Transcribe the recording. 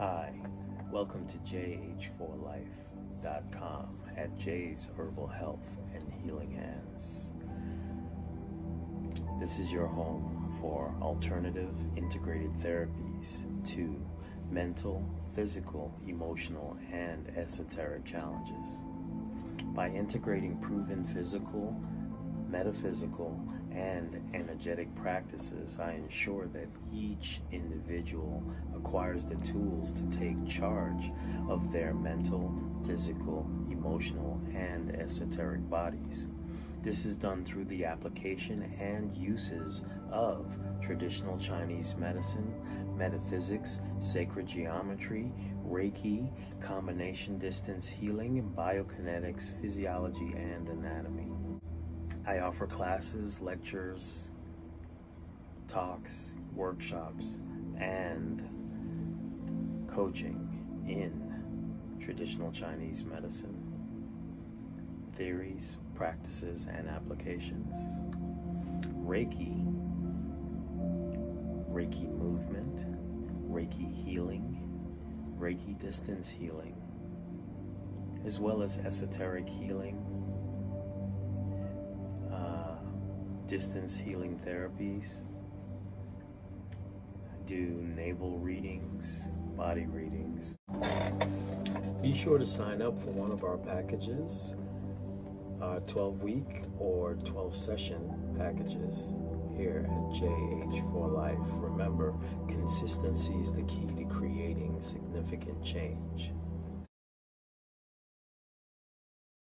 Hi, welcome to jh4life.com at J's Herbal Health and Healing Hands. This is your home for alternative integrated therapies to mental, physical, emotional, and esoteric challenges. By integrating proven physical, metaphysical, and energetic practices, I ensure that each individual acquires the tools to take charge of their mental, physical, emotional, and esoteric bodies. This is done through the application and uses of traditional Chinese medicine, metaphysics, sacred geometry, Reiki, combination distance healing, biokinetics, physiology, and anatomy. I offer classes, lectures, talks, workshops, and coaching in traditional Chinese medicine, theories, practices, and applications. Reiki, Reiki movement, Reiki healing, Reiki distance healing, as well as esoteric healing, distance healing therapies. I do navel readings, body readings. Be sure to sign up for one of our packages, uh, 12 week or 12 session packages here at JH4 Life. Remember, consistency is the key to creating significant change.